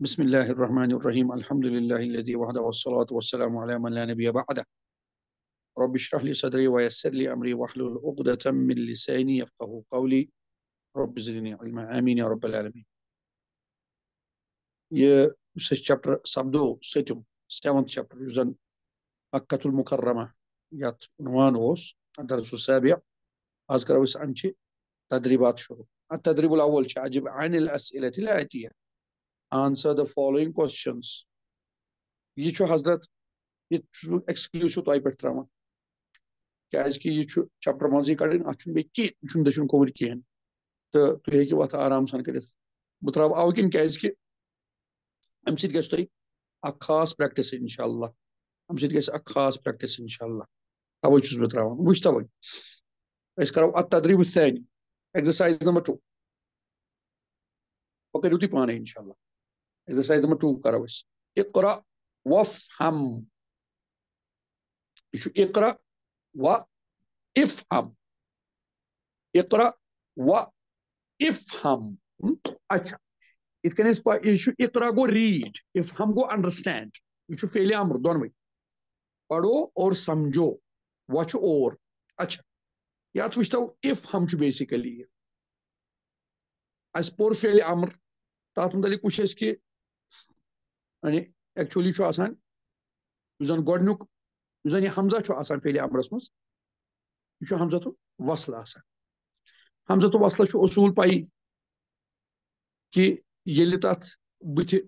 بسم الله الرحمن الرحيم الحمد لله الذي وحده والصلاة والسلام على من لا نبي بعده رب اشرح لي صدري ويسر لي أمري واحلل عقدة من لساني يفقه قولي رب زدني علما آمين يا رب العالمين یہ اس چیپٹر سبدو ستم سیونتھ چیپٹر یس زن مکۃ المکرمہ یت عنوان اوس درس السابع آز کرو اس انچ تدریبات شروع التدريب الأول اجب عن الاسئله الاتيه answer the following questions. یہ حضرت، یہ چھو ایکسکلوسیو تۄہہِ پٮ۪ٹھ ترٛاوان کیٛازِکہِ یہِ چھُ چپٹر منٛزٕے کڑٕنۍ اَتھ چھُنہٕ بیٚیہِ کِہیٖنۍ چھُنہٕ دٔچھُن کھووُر کِہیٖنۍ تہٕ تُہۍ ہیٚکِو اَتھ آرام سان کٔرِتھ بہٕ ترٛاوٕ اَوٕ کِنۍ کیٛازِکہِ اَمہِ سۭتۍ گژھِ تۄہہِ اکھ خاص پرٛٮ۪کٹِس اِنشاء اللہ اَمہِ سۭتۍ گژھِ اکھ خاص پرٛٮ۪کٹِس اِنشاء اللہ تَوَے چھُس بہٕ ترٛاوان وٕچھ تَوَے أسۍ کَرو اَتھ تدریٖب سانہِ نمبر ٹوٗ وۄنۍ کٔرِو تُہۍ پانے اِنشاء اللہ exercise number 2 کرو أسۍ اقرأ وافهم یہ چھُ اقرأ و افهم اقرأ و افهم اچھا یِتھ کٔنۍ أسۍ یہِ چھُ اقرا گوٚو ریٖڈ افهم گوٚو انڈرسٹینڈ یہِ چھُ فیلہِ امر دۄنوٕے پڑھو اور سمجھو و چھُ اور اچھا یتھ وٕچھتو افهم چھُ بیسِکلی یہِ اَسہِ پوٚر فیلہِ امر تتھ متعلق وٕچھ اَسہِ کہِ یعنی ایکچولی چھُ آسان یُس زن گۄڈنیُک یُس زن یہِ حمزہ چھُ آسان فیلہِ امرس منٛز یہِ چھُ حمزتُل وصل آسان حمزتُل وصلس چھُ اصوٗل پایی کہِ ییٚلہِ تتھ بٕتھِ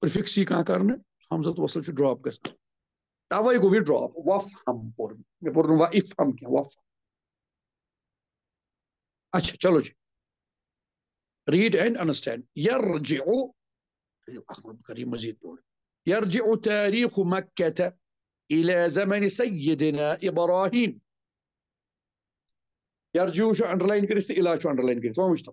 پرفکس یی کانٛہہ کرنہٕ حمزتُل وصل چھُ ڈراپ گژھان توے گوٚو یہِ ڈراپ وف ہم پوٚر مےٚ پوٚر نہٕ و ہم کینٛہہ وف اچھا چلو جی ریڈ اینڈ انڈرسٹینڈ یرجعو الصحيح القرآن الكريم مزيد الدولة يرجع تاريخ مكة إلى زمن سيدنا إبراهيم. يرجع شو أندرلاين كريست إلى شو أندرلاين كريست ما مشتر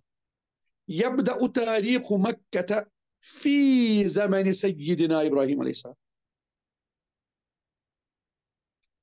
يبدأ تاريخ مكة في زمن سيدنا إبراهيم عليه السلام.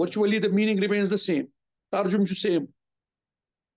virtually the meaning remains the same. Tarjum şu same.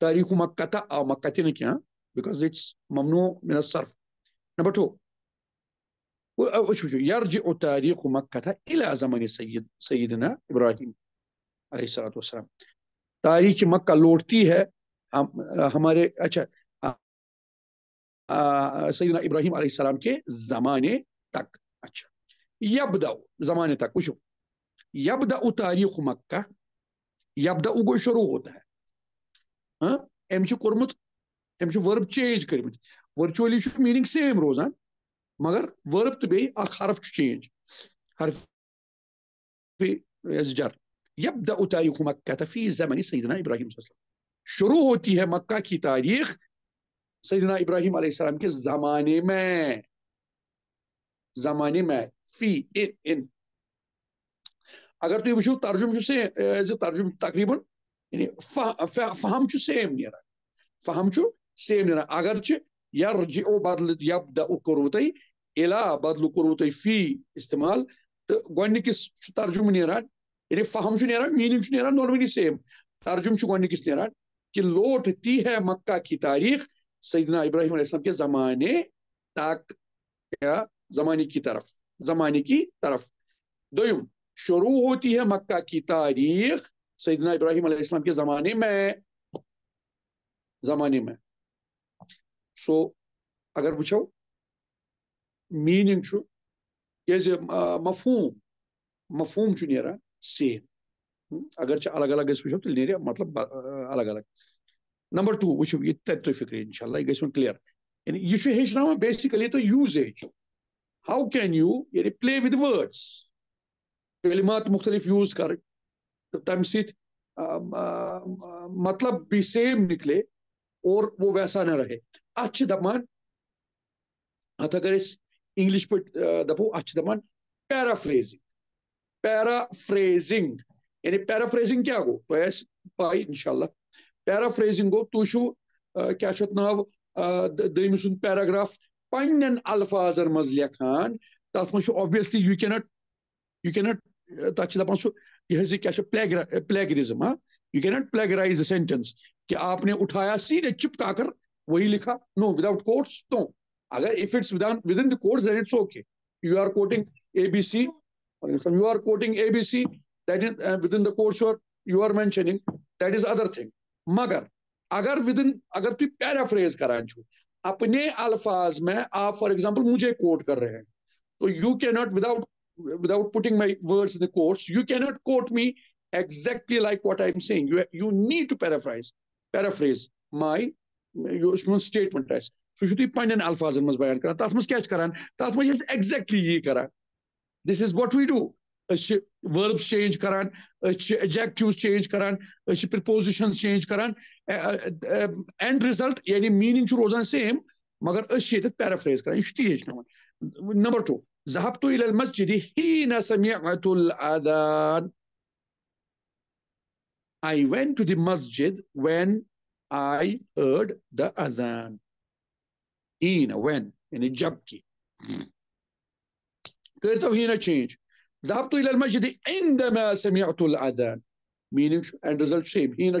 تاریخ مکہ آو مکہ تہِ نہٕ کینٛہہ بِکاز اِٹس ممنوع من الصرف. نمبر ٹوٗ وٕچھو یرجع تاریخ مکہ الى زمن سید سیدنا ابراہیم علیہ السلام والسلام. تاریخ مکہ لوٹتی ہے ہمارے اچھا سیدنا ابراہیم علیہ السلام کے زمانے تک. اچھا یبدا زمانے تک وچھو یبدا تاریخ مکہ یبدا گو شروع ہوتا ہے. أمۍ چھُ کوٚرمُت أمۍ چھُ ؤرب چینج کٔرمٕتۍ ؤرچُؤلی چھُ میٖنِنٛگ سیم روزان مگر ؤرب تہٕ بیٚیہِ اکھ حرف چھُ چینج حرف جر يبدأ تاريخ مكة في زمن سيدنا إبراهيم صلى الله عليه وسلم شروع ہوتی ہے مکہ کی تاریخ سیدنا ابراہیم علیہ السلام کے زمانے میں زمانے میں فی ان ان اگر تُہۍ وٕچھِو ترجُم چھُ سے ترجُم تقریباً یعنی فہم چھُ سیم نیران فہم چھُ سیم نیران اگرچہِ یرجعو بدلہٕ یبدأ کوٚروٕ تۄہہِ الا بدلہٕ کوٚروٕ تۄہہِ فی استعمال تہٕ گۄڈنِکِس چھُ ترجُمہٕ نیران یعنی فہم چھُ نیران میٖنِنٛگ چھُ نیران دۄنوٕنی سیم۔ ترجُمہٕ چھُ گۄڈنِکِس نیران کہ لوٹتی ہے مکہ کی تاریخ سیدنا ابراہیم علیہ السلام کے زمانے تک یا زمانے کی طرف زمانے کی طرف۔ دویم، شروع ہوتی ہے مکہ کی تاریخ سیدنا ابراہیم علیہ السلام کے زمانے میں زمانے میں۔ سو اگر وچھو میٖنِنٛگ چھُ کیازِ مفہوٗم مفہوٗم سیم اگر چھِ الگ الگ أسۍ وٕچھو تیٚلہِ مطلب الگ الگ۔ نمبر ٹوٗ وٕچھِو یہِ تَرِ تۄہہِ فِکرِ اِنشاء اللہ یہِ گژھِ وۄنۍ یعنی یہِ چھُ ہیٚچھناوان بیسِکلی تۄہہِ یوٗزیج ہاو کین یوٗ یعنی پلے وِد وٲڈٕس کلمات مختلف یوٗز کَرٕنۍ تہٕ تَمہِ سۭتۍ مطلب بھی سیم نکلے اور وہ ویسا نہ رہے۔ اچھ دپان ات اگر اس انگلش پہ دپو اچھ دپان پیرافریزنگ پیرافریزنگ یعنی پیرافریزنگ کیا گو تو اس پائی انشاءاللہ۔ پیرافریزنگ گو تو شو کیا چھت ناو؟ دیم سن پیراگراف پنن الفاظن مز لکھان تات مز obviously you cannot you cannot تات چھ دپان سو یہ ہے کیا پلیگرزم ہاں یو کی ناٹ پلیگرائز سینٹینس کہ آپ نے اٹھایا سیدھے چپکا کر وہی لکھا no without quotes no اگر if it's within the quotes then it's okay you are quoting A B C you are quoting A B C that is within the quotes you you are mentioning that is other thing مگر اگر with in اگر تُہۍ paraphrase کران چھو اپنے الفاظ میں آپ فار ایگزامپل مجھے کوٹ کر رہے ہیں تو یو کی not without without putting my words in the quotes you cannot quote me exactly like what I'm saying you, you need to paraphrase paraphrase my your statement as سو چھو تھی پنن الفاظن مز بیان کران تات مز کیا کران تات مز ایگزیکٹلی یہ کران this is what we do us verbs change کران اس ایڈجیکٹیوز چینج کران اس پرپوزیشنز چینج کران اینڈ رزلٹ یعنی میننگ چھ روزان سیم مگر اس یہ پیرافریز کران یہ تی ہچناون number 2 Zahabtu ilal mascidi hina sami'atul adhan. I went to the masjid when I heard the azan. Hina, when? Yani jabki. Kırtav hina change. Zahabtu ilal mascidi indema sami'atul adhan. Meaning and result same. Hina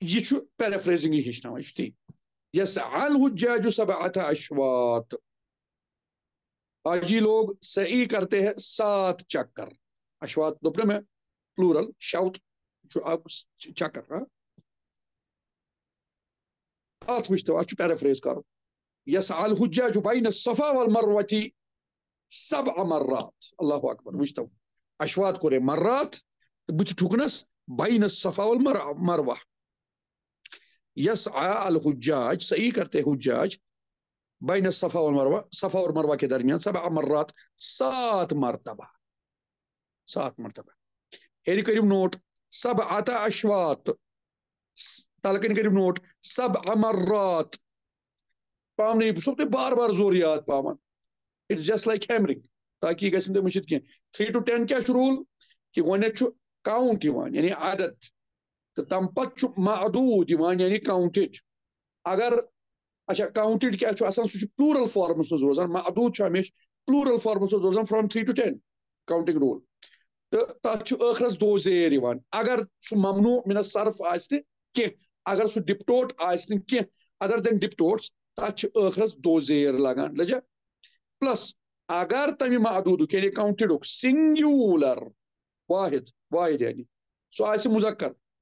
یہ چھو paraphrasing ہی ہچناوان یہ ٹھیک یسعى الحجاج سبعة اشواط۔ حاجی لوگ سعی کرتے ہیں سات چکر۔ اشوات دوپنا میں پلورل شاوت جو آپ چکر ہاں۔ ات وچھتو ات پیرافریز کرو۔ يسعى الحجاج بين الصفا والمروة سبع مرات۔ الله اكبر وچھتو اشوات کرے مرات بت ٹھکنس بين الصفا والمروة يسعى الحجاج صحیح کرتے حجاج بين الصفا والمروة. صفا اور مروہ کے درمیان سبع مرات. سات مرتبہ سات مرتبہ ہیری کریم نوٹ سب آتا اشوات تلکن کریم نوٹ سب امرات پام نہیں سب بار بار زور یاد پامان اٹس جسٹ لائک ہیمرنگ تاکہ گژھن تۄہہِ مٔشِتھ کینٛہہ تھری ٹو ٹین کیٛاہ چھُ روٗل کہِ گۄڈنٮ۪تھ چھُ کاوُنٛٹ یِوان یعنی عادت تہٕ تَمہِ پتہٕ چھُ معدوٗد یِوان یعنی کاوُنٹِڈ اگر اچھا کاوُنٹِڈ کیٛاہ چھُ آسان سُہ چھُ پلوٗرل فارمس منٛز روزان معدوٗد چھُ ہمیشہِ پلوٗرل فارمس منٛز روزان from three to ten counting rule تو تک ٲخرس دو زیر یوان اگر سہ ممنوع من صرف آسہ کی اگر سہ ڈپٹوٹ آسہ کی ادر دین ڈپٹوٹس تک ٲخرس دو زیر لگان لجا پلس اگر تمہ معدود یعنی کاؤنٹڈ سنگیولر واحد واحد یعنی سہ آسہ مذکر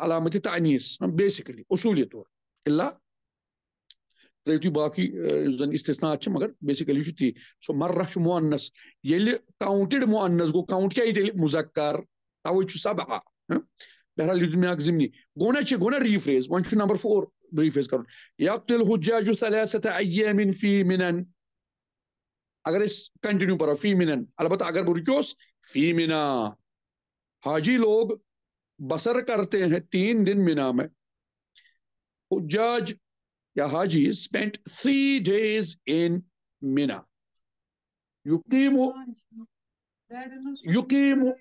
علامت تانیس بیسیکلی اصولی طور۔ الا ترٛٲیِو باقٕے یُس زَن استثنات چھِ، مگر بیسِکلی چھُ تی۔ سُہ مرہ چھُ مونس ییٚلہِ کاوُنٹِڈ مونس گوٚو کاوُنٹ کیٛاہ یی تیٚلہِ مُزکر تَوَے چھُ بہرحال یہِ دیُت مےٚ اکھ ضِمنی۔ گوٚو نہ چھِ گوٚو نہ ریٖفریز وۄنۍ چھُ نمبر فور ریٖفریز کَرُن۔ یقتل حجاج ثلاثة أيام في منن۔ اگر أسۍ کنٹِنیو پَرو فی منن۔ البتہ اگر بہٕ رُکیوس فی منا۔ حاجی لوگ بسر کرتے ہیں، تین دن مینا میں۔ حجاج Haji spent three days in Mina. يقيم يقيم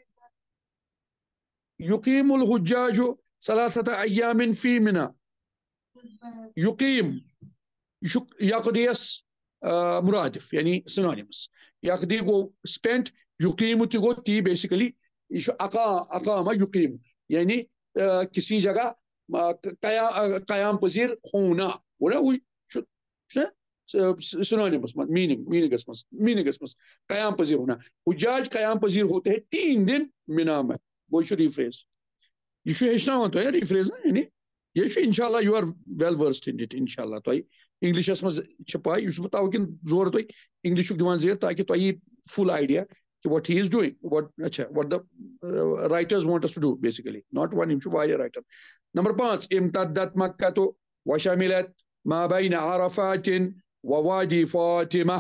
يقيم الحجاج ثلاثة أيام في منى يقيم يقضيس مرادف يعني synonymous يقضي go spent يقيم تيجو تي basically يشو أقام أقام يقيم یعنی کسی جگہ قیام پذیر ہونا۔ سنونیمس مز میننگ میننگس مز میننگس مز قیام پذیر ہونا۔ حجاج قیام پذیر ہوتے ہیں تین دن منا میں۔ وہ ریفریز۔ یہ چھو تو ریفریز نا یعنی یہ چھو انشاءاللہ یو آر ویل ورسڈ ان شاء اللہ تھی انگلشس مز پائے پاے یہ زور تو انگلش دیر تاکہ تھی full idea. کہ what he is doing what اچھا what the writers wants to do basically not one M writer number پانچ امتدت مکہ تو وشملت ما بین عرفات ووادی فاطمہ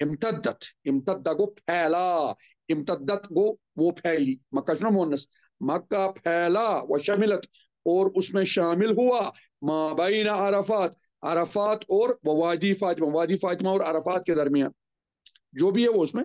امتدت امتدہ گو پھیلا امتدت گو وہ پھیلی مکہ شنو مونس مکہ پھیلا وشملت اور اس میں شامل ہوا ما بین عرفات عرفات اور وادی فاطمہ وادی فاطمہ اور عرفات کے درمیان جو بھی ہے وہ اس میں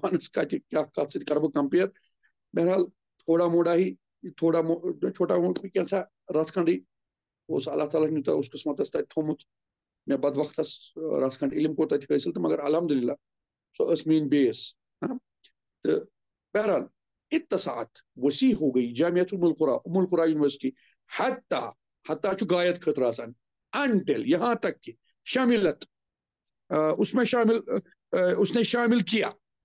پانس کت کیا کت ست کر کمپیر بہرحال تھوڑا موڑا ہی، تھوڑا چھوٹا موٹا کینسا رس کھنڈی اس اللہ تعالیٰ نے اس قسمت تھومت۔ میں بد وقت رس کھنڈ علم کور تت حاصل تو مگر الحمدللہ۔ سو اس مین بیس تو بہرحال اتساعت وسیع ہو گئی جامعت ام القرا ام القرا یونیورسٹی، حتی حتی چھ گایت خطر آسان انٹل یہاں تک کہ شاملت اس میں شامل اس نے شامل کیا۔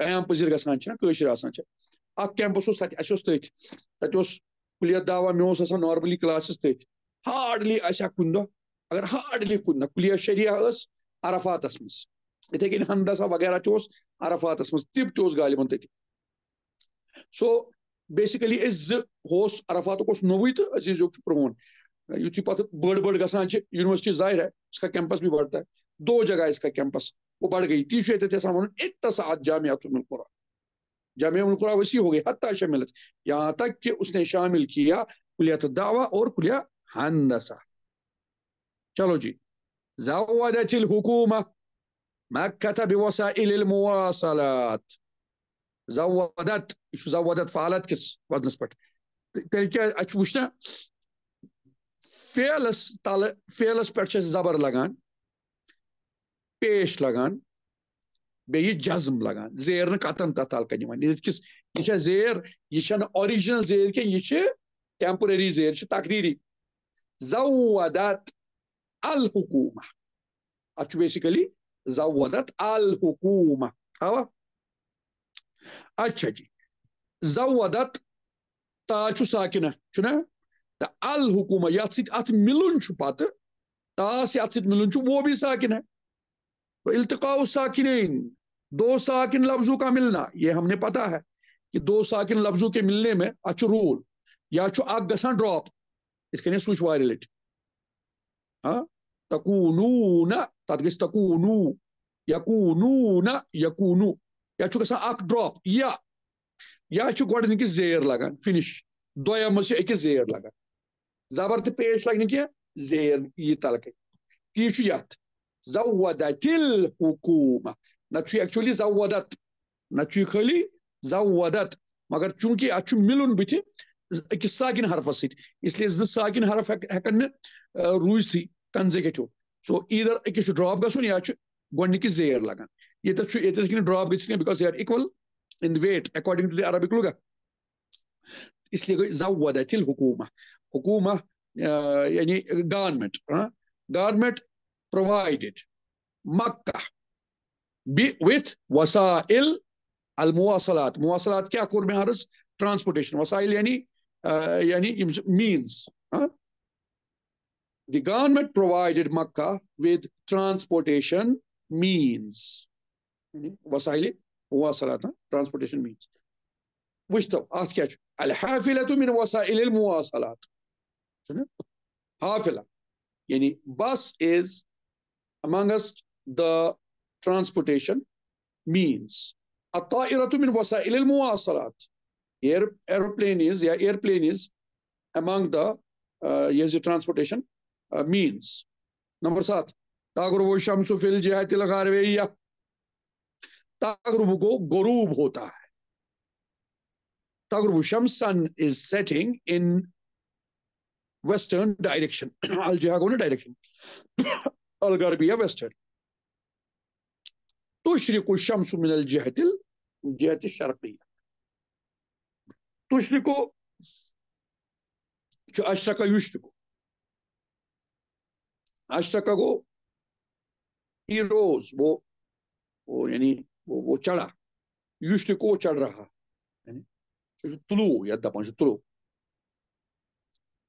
اخ عزیزیس قیام پذیر گژھان چھِنا کٲشِر آسان چھِ اکھ کیمپس اوس تَتہِ اَسہِ اوس تٔتھۍ تَتہِ اوس کُلیت دعوا مےٚ اوس آسان نارملی کلاسز تٔتھۍ ہاڈلی آسہِ ہا کُنہِ دۄہ اگر ہاڈلی کُنہِ دۄہ کُلیت شریعہ ٲس عرفاتس منٛز یِتھٕے کٔنۍ ہمدسا وغیرہ تہِ اوس عرفاتس منٛز تِم تہِ اوس غالبن تٔتہِ سو بیسِکلی أسۍ زٕ ہُہ اوس عرفاتُک اوس نوٚوُے تہٕ عزیز یوک چھُ پرٛون یُتھُے پتہٕ بٔڑ بٔڑ گژھان چھِ، یونیورسٹی ظاہر ہے، اس کا کیمپس بھی بڑھتا ہے۔ دو جگہ اس کا کیمپس، وہ بڑھ گئی۔ تی چھُ ییٚتٮ۪تھ یژھان وَنُن اِتساعت جامعۃ القرا جامعہ القرا وسیع ہو گئی، حتیٰ شملت یہاں تک کہ اس نے شامل کیا کلیت دعوہ اور کلیہ ہندسہ۔ چلو جی زودت الحکومہ مکہ بوسائل المواصلات۔ زودت، یہ زودت فعالت کس وزنس پہ تیل کیا اچھ وچھنا فیلس تل فیلس پہ زبر لگان، پیش لگان بیٚیہِ جزم لگان، زیر نہٕ کتن تتھ تلکن یِوان ییٚتہِ کِس، یہِ چھےٚ زیر، یہِ چھنہٕ آرِجنل زیر کینٛہہ یہِ چھِ ٹیمپرری زیر چھِ تقدیری زودت الحکومہ۔ اتھ چھُ بیسِکلی زودت الحکومہ۔ اوا اچھا جی۔ زودت تا چھُ ساکِنہ چھُنا تہٕ الحکومہ یتھ سۭتۍ اتھ مِلُن چھُ پتہٕ تاس یتھ سۭتۍ مِلُن چھُ وہ بھی ساکِن ہے التقاء ساکنین دو ساکن لفظوں کا ملنا یہ ہم نے پتا ہے کہ دو ساکن لفظوں کے ملنے میں اچھ رول یا چھو آگ گسان ڈراپ، اس کے لیے سوچ واری لیٹ۔ ہاں؟ تکونون تات گس تکونو، یکونون، یکونو۔ یا چھو گسان آگ ڈراپ، یا۔ یا چھو گوڑن زیر لگان، فنش۔ دو یا مسی ایک زیر لگان۔ زبر تی پیش لگنے کیا زیر یہ تلکے تیشو یات زودت الحکومہ نہ ایکچولی زودت نہ خالی زودت مگر چونکہ اتھ ملن بت اکس ساکن حرفس ست اس لیے زٕ ساکن حرف ہیکن روزتھی کنزیکٹو سو ایدر اکس ڈراپ گھن یا گۄڈنِکِس زیر لگان ییٚتٮ۪تھ چھُ ییٚتٮ۪تھ ہیٚکہِ ڈراپ گٔژھِتھ کینٛہہ because they are equal in weight according to the Arabic لُغت اس لیے گٔے زودت الحکومہ حکومہ حكومه يعني government government provided مكه with وسائل المواصلات مواصلات کیٛاہ کوٚر مےٚ عرض transportation وسایل يعني یعنی means the government provided provided with transportation means means مواصلات transportation means وش تو کیٛاہ چھُ من وسائل المواصلات حافلة يعني bus is amongst the transportation means الطائرة من وسائل المواصلات Air, airplane is yeah, airplane is among the uh, yes, transportation uh, means number سات تغرب الشمس في الجهة الغربية تغرب کو غروب ہوتا ہے تغرب الشمس sun is setting in western direction. الجهة کو direction. الغربية western. تشرق الشمس من الجهة الجهة الشرقية تشرق أشرق يشرق أشرق کو he rose وہ وہ یعنی وہ, وہ چڑھا یشرق کو چڑھ رہا یعنی طلوع یا دپان طلوع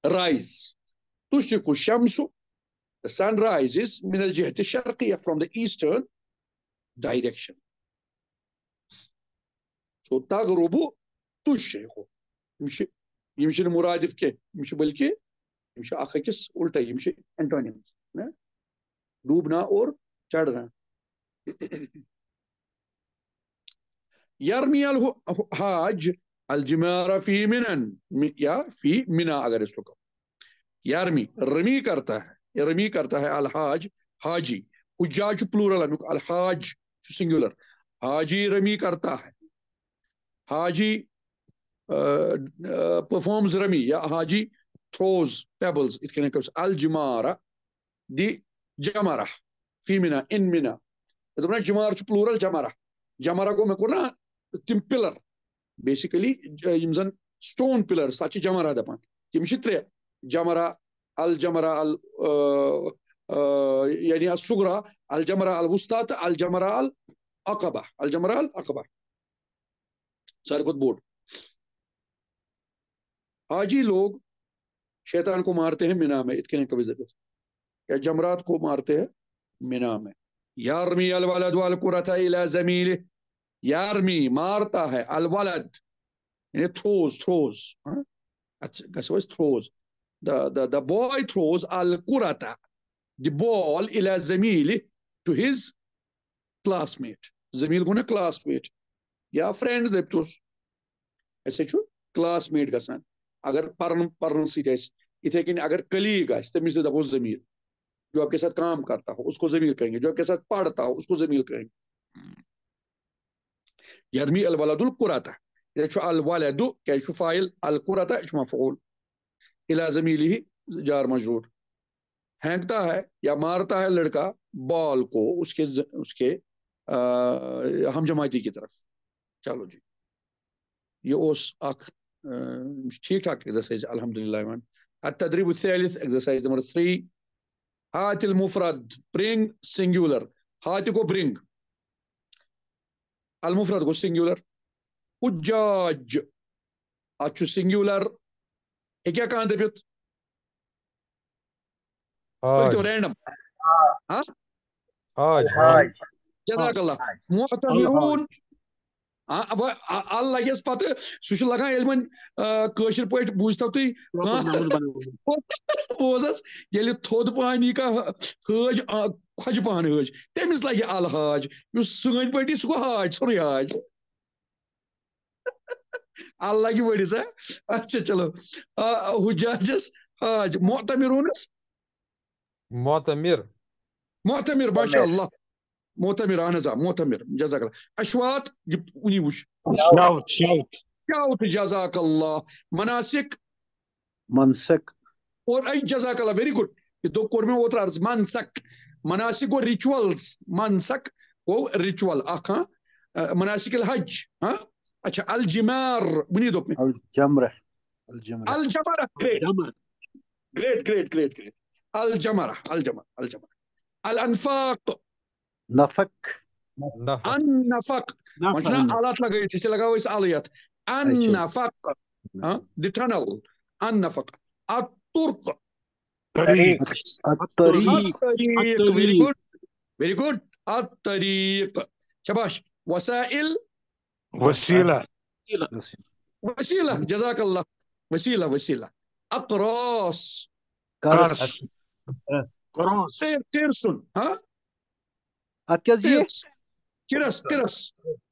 rise تشرق الشمس the sun rises من الجهة الشرقية from the eastern direction. So تغرب تشرق يمشي يمشي المرادف كي يمشي بلكي يمشي اخ أكس الٹا يمشي انتونيمز ڈوبنا اور چڑھنا يرمي الحاج الجمار في منن. یا في منا اگر اس کو یارمی رمی رمی کرتا ہے. رمی کرتا ہے الحاج، حاجی. حجاج پلورل امیک الحاج سنگولر حاجی رمی کرتا ہے. حاجی پرفارمز رمی. یا حاجی تھروز پیبلز الجمارہ دی جمارہ. فی منا، ان منا. دپنا جمار چھ پلورل جمارہ. جمارہ گو میں کونا تم پلر. بیسیکلی یم زن سٹون پلر سا چھ جمارہ دپان تم چھ ترے جمارہ الجمرہ ال یعنی الصغرى الجمرة الوسطى الجمرة العقبة الجمرة العقبة سارے کھت بوڑ حاجی لوگ شیطان کو مارتے ہیں مینا میں اتنے کبھی ضرورت۔ یا جمرات کو مارتے ہیں مینا میں۔ یارمی الولد والقرۃ الى زمیل یارمی مارتا ہے، الولد. یعنی تھروز تھروز. ہاں؟ اچھا گسوس تھروز. The the the boy throws al-qurata the ball ila zamili to his classmate. zamil gona classmate. یا فرینڈ دپتوس ایسے چھو؟ کلاسمیٹ گسان اگر پرن پرن سیت ایس اتھے کن اگر کلیگ آس تمس دپو ضمیر جو آپ کے ساتھ کام کرتا ہو، اس کو ضمیر کہیں گے. جو آپ کے ساتھ پڑھتا ہو، اس کو ضمیر کہیں گے. یرمی الولد القراتا یہ چھو الولد کیا چھو فائل القراتا چھو مفعول؟ الى زمیلی جار مجرور. پھینکتا ہے یا مارتا ہے لڑکا بال کو اس کے اس کے ہم جماعتی کی طرف. چلو جی. یہ اس اخ ٹھیک ٹھاک ایکسرسائز الحمدللہ من التدریب الثالث ایکسرسائز نمبر 3 ہات المفرد، برنگ سنگولر ہات کو برنگ. المفرد کو سنگولر حجاج اچھو سنگولر یہ کیا کہاں دپت رینڈم جزاک اللہ معتمرون اللہ لگس پتہ سہ لگان یل ون کشر پہ بوزتو تھی بوزس یل تھود پہن یہ حاج کھج پہن حاج۔ تمس لگہ الحاج اس سن پہ سہ گو حاج سوری حاج۔ اللہ کی بڑی سا۔ اچھا چلو۔ حجاجس حاج معتمرونس معتمر۔ معتمر ما شاء معتمر أنا زع معتمر جزاك الله. أشواط وني وش؟ شاوت. شاوت شاوت. جزاك الله. مناسك؟ منسك. اور أي جزاك الله فيري جود دو كورمي اوتر أرز منسك. مناسك وريتشوالز منسك و ريتشوال اخا مناسك الحج ها؟ اچھا الجمار. دوپ میں الجمرة. الجمرة. الجمرة. great great great great. الجمرة الجمرة الجمرة. الأنفاق. نفق النفق مجنا آلات لگئی تھی سے لگاو اس آلیات النفق the tunnel. النفق الطرق. الطريق. الطريق. very good. Very good. الطريق. شباش. وسائل. وسيلة. وسيلة. جزاك الله. وسيلة وسيلة. أقراص. كرس. كروس تير تيرسون ها؟ Atkazi? Kiras, kiras.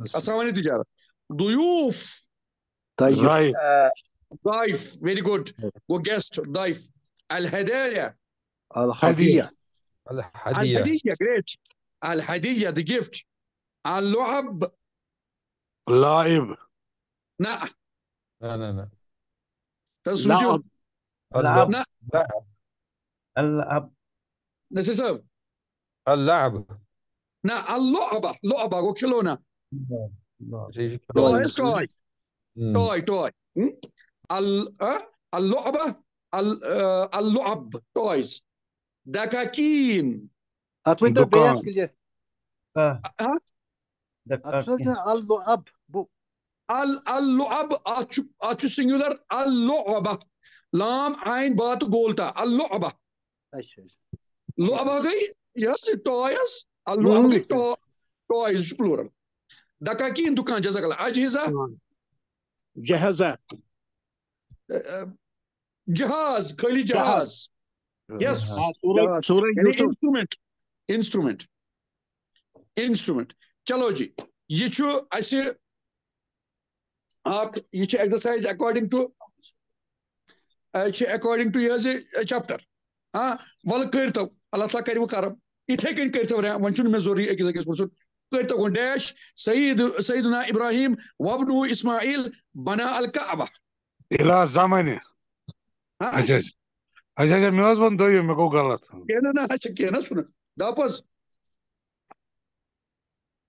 اسرائيليه تجارة. ضيوف. طيب. ضيف. آه، ضيف. فيري جود وجست ضيف. الهدايا. الهديه الهديه الهديه جريت الهديه ذا جيفت اللعب. لاعب لا لا لا. لا تسجيل اللعب. لا اللعب. نسيسب اللعب. لا اللعبة. لعبة. وكلونا كيلونا شيء توي توي مم. توي توي م? ال أه؟ اللعبة ال- آه، اللعب تويز دكاكين ات ؤنۍ تو بیٚیہِ دُکان. اَتھ کلیَر ها ات چھُ نہ الو اب بو ال- اللعب اتش اتش سنجولر اللعبة لام عين بات قولتا اللعبة اچھا اچھا دكاكين دكان جزاك الله أجهزة جهزة آه، جهاز خالي جهاز يس انسٹرومنٹ انسٹرومنٹ انسٹرومنٹ چلو جی یہ چھو اسے آپ یہ چھو exercise according to according to یہ چیپٹر ہاں ول کرتو اللہ تعالیٰ کرو کرم اتھے کن کرتو ون چھُنہٕ مےٚ ضروری أکِس أکِس پرژھُن تقولش سيد سيدنا إبراهيم وابنه إسماعيل بنى الكعبة. إلى زمنه. أجاز. أجاز ميوز بند دوي مكو غلط كنا نا هش كنا سنا داپس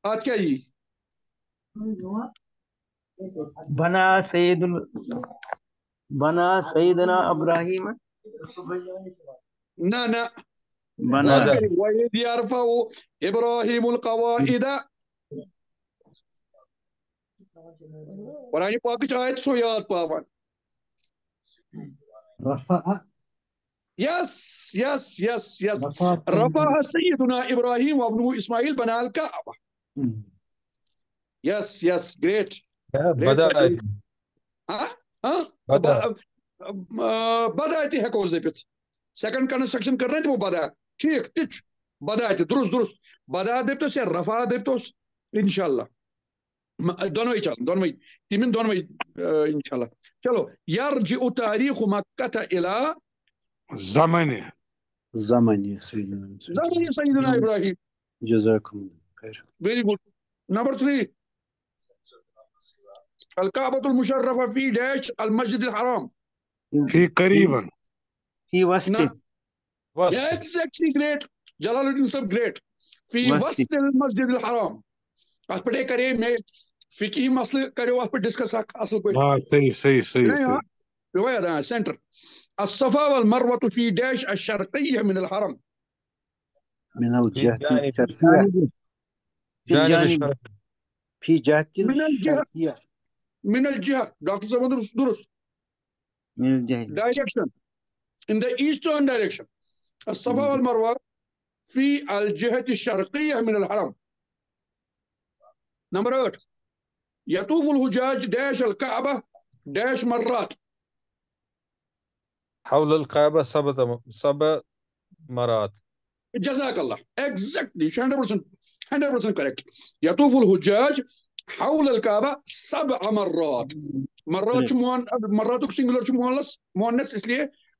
آج کیا جی بنا سید بنا سیدنا ابراہیم نہ نہ وإذ يرفع إبراهيم القواعد Kur'an-ı Pak'ı ayet soyu alt baban. Rafa'a. Yes, yes, yes, yes. Rafa'a Seyyiduna İbrahim ve Abnu İsmail bana al Ka'ba. Yes, yes, great. Bada'ati. Ha? Ha? Bada'ati. Bada'ati hek o zebit. Second construction karna thi wo Bada'ati. ٹھیک تچ بدأت درست درست بدا دبتوس یا رفع دبتوس ان شاء الله دونوي چل دونوي تمن دونوي ان شاء الله چلو يرجع تاريخ مكة إلى زمنه زمني سيدنا زمن سيدنا إبراهيم جزاكم خير very good. Number three. الكعبة المشرفة في داش المسجد الحرام في قريبا في وسط نعم. وسط exactly great جلال الدين صاحب great في وسط. وسط المسجد الحرام اتھ پٹے کرے میں فقہی مسئلہ کریو اتھ پہ ڈسکس اکھ اصل پہ اه صحيح صحيح صحيح صحيح رواية سنتر الصفا والمروة في داش الشرقية من الحرم من الجهة جانب- الشرقية في جانب الجانب الشرق في جهة من الجهة. الشرقية من الجهة دكتور صاحب درست درست من الجهة direction in the eastern direction الصفا والمروة في الجهة الشرقية من الحرم. نمبر 8 يطوف الهجاج داش الكعبة داش مرات. حول الكعبة سبع سبع مرات. جزاك الله. Exactly. 100% 100% كوريكت يطوف الحجاج حول الكعبة سبع مرات. مرات مرات سنجلر مهندس؟ مهندس إسلية.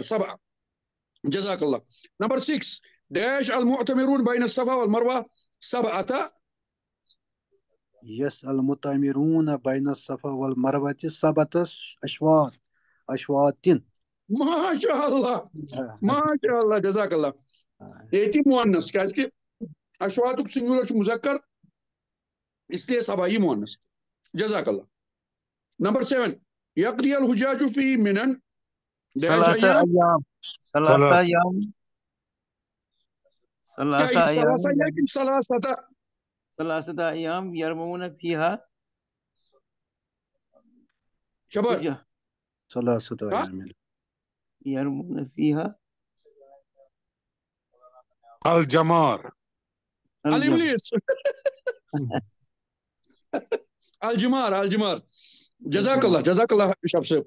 سبعة. جزاك الله. نمبر 6 داش المعتمرون بين الصفا والمروة سبعة؟ يس المعتمرون بين الصفا والمروة سبعة أشواط أشواط ما شاء الله. ما شاء الله جزاك الله. ايتي مؤنث. كذلك أشواطك سنجولة مذكر. استي سبعة مؤنث. جزاك الله. نمبر 7 يقضي الحجاج في منن. ثلاثة أيام. ثلاثة ثلاثة. أيام ثلاثة أيام ثلاثة لكن ثلاثة ثلاثة أيام يرمون فيها. شباب. ثلاثة ها؟ أيام يرمون فيها. الجمار. الجمر الإبليس. الجمار. الجمار جزاك الله جزاك الله شب صاحب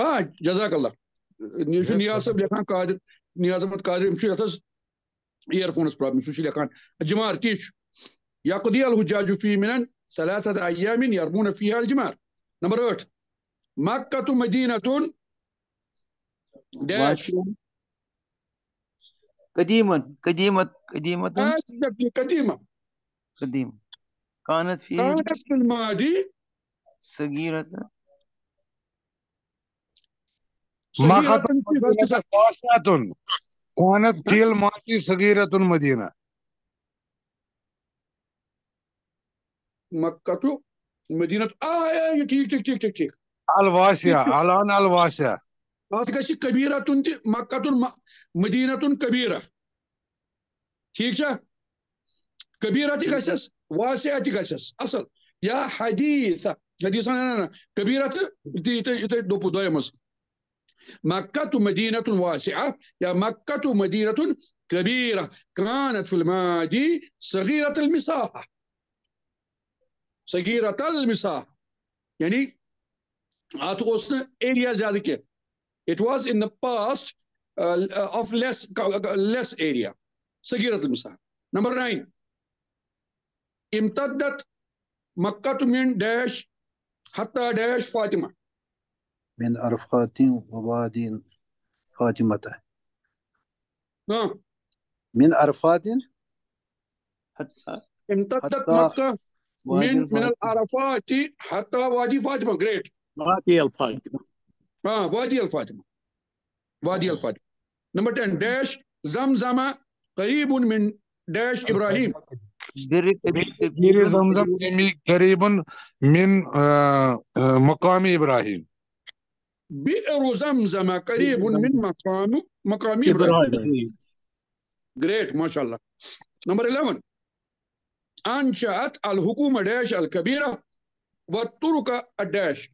ها جزاك الله. یہ چھُ نیاز صٲب لیکھان قادر نیاز احمد قادر یِم چھُ یتھ حظ اِیر فونس پرابلم سُہ چھُ لیکھان جمار تی چھُ يقضي الحجاج في منن ثلاثة أيام يرمون فيها الجمار نمبر 8 مكة مدينة داش قديما قديمة قديمة قديمة قديمة كانت في كانت في الماضي صغيرة مكة مدينة واسعة. كانت في الماضي صغيرة المدينة مكة مدينة. آه يا تيك تيك تيك تيك تيك الواسعة. الآن الواسعة. تہِ مکتن مدینہ تن کبیرہ ٹھیک چھا کبیرہ تہِ گژھٮ۪س واسعہ تہِ گژھٮ۪س أصل یا حدیث حدیث نہ کبیرہ تہِ یِتھُے یِتھُے دوٚپوٕ دۄیو منٛز مكة مدينة واسعة يا مكة مدينة كبيرة كانت في الماضي صغيرة المساحة. صغيرة المساحة. يعني أتوسط إيريا ذلك it was in the past uh, of less less area. صغيرة المساحة. Number nine. امتدت مكة من داش حتى داش فاطمة. من عرفات وواد فاطمة من عرفات حتى امتدت حتى مكة من من. العرفات حتى وادي فاطمة. Great. وادي الفاطمة ها وادي الفاطمة. وادي الفاطمة. Number 10 داش زمزم قريب من داش إبراهيم. بير زمزم قريب من آه، آه، مقام إبراهيم بئر زمزم قريب من مقام مقام إبراهيم. جريت ما شاء الله. نمبر 11 أنشأت الحكومة داش الكبيرة والطرق الداش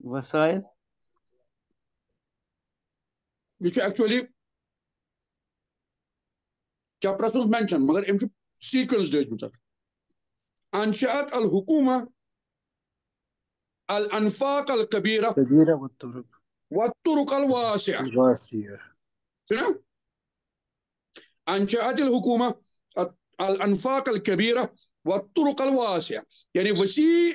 وسائل. Which actually chapter chapters mentioned مگر امچ sequence داش أنشأت الحكومة الأنفاق الكبيرة الكبيرة والطرق. والطرق الواسعة. الواسعة. شنو؟ أنشأت الحكومة الأنفاق الكبيرة والطرق الواسعة. يعني وسيع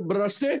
برستي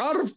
عرف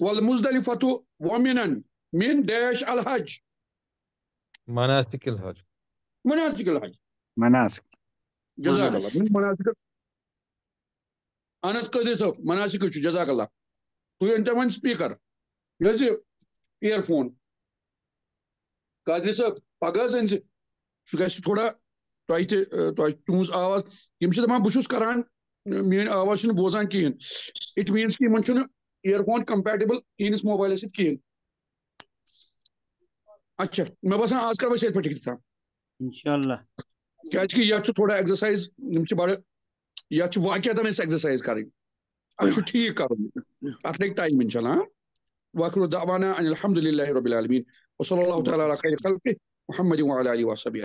والمزدلفة ومنن من داش الحج. مناسك الحج. مناسك الحج مناسك جزاك الله من مناسك انس قدر صاحب مناسك چھُ جزاك الله تُہۍ أنۍ وۄنۍ سپیٖکر یہِ اِیر فون قادر صٲب پگہہ حظ أنۍ زِ سُہ گژھِ تھوڑا تۄہہِ تہِ ٲں، تۄہہِ تُہنٛز آواز۔ یِم چھِ دپان بہٕ چھُس کران ٲں، میٲنۍ آواز چھِنہٕ بوزان کِہیٖنۍ اِٹ میٖنٕز کہِ یِمن چھُنہٕ اِیر فون کمپیٹِبل تِہنٛدِس موبایلَس سۭتۍ کِہیٖنۍ اچھا مےٚ باسان آز کرو أسۍ ییٚتھۍ پٮ۪ٹھ اِختِتام انشاءاللہ۔ کیاچ الله یہ کہِ تھوڑا ایٚگزرسایز یِم چھِ بڑٕ یتھ چھِ واقعتن اَسہِ ایٚگزرسایز کرٕنۍ اَتھ چھُ ٹھیٖک کرُن اَتھ لگہِ ٹایم اِنشاء اللہ ہاں۔ واخر دعوانا ان الحمد لله رب العالمين وصلى الله تعالى على خير خلقه محمد وعلى اله وصحبه